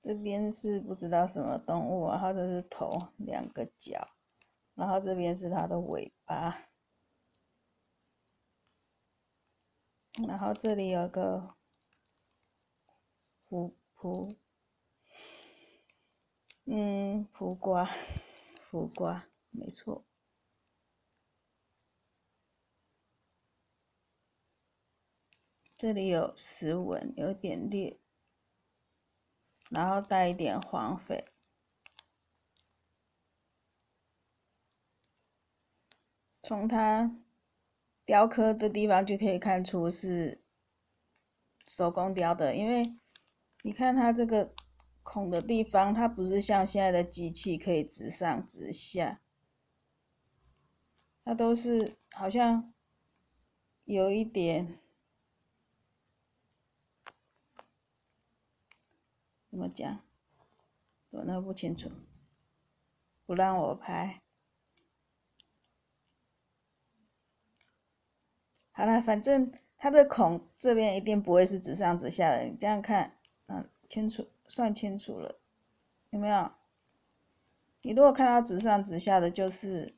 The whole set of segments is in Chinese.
这边是不知道什么动物，然后这是头两个角，然后这边是它的尾巴，然后这里有个胡蒲，嗯，蒲瓜，胡瓜，没错。这里有石纹，有点裂，然后带一点黄翡。从它雕刻的地方就可以看出是手工雕的，因为你看它这个孔的地方，它不是像现在的机器可以直上直下，它都是好像有一点。怎么讲？我那不清楚，不让我拍。好了，反正它的孔这边一定不会是直上直下的。你这样看，嗯，清楚，算清楚了，有没有？你如果看到直上直下的，就是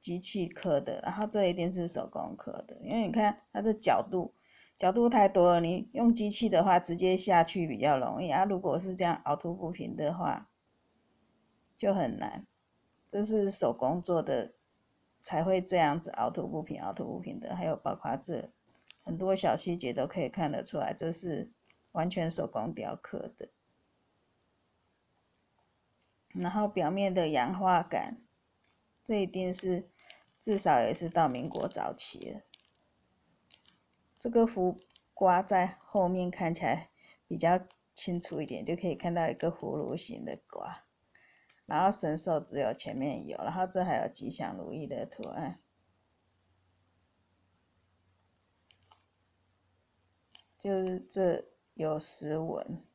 机器刻的，然后这一定是手工刻的，因为你看它的角度。角度太多了，你用机器的话，直接下去比较容易啊。如果是这样凹凸不平的话，就很难。这是手工做的，才会这样子凹凸不平、凹凸不平的。还有包括这很多小细节都可以看得出来，这是完全手工雕刻的。然后表面的氧化感，这一定是至少也是到民国早期了。这个胡瓜在后面看起来比较清楚一点，就可以看到一个葫芦形的瓜。然后神兽只有前面有，然后这还有吉祥如意的图案，就是这有石纹。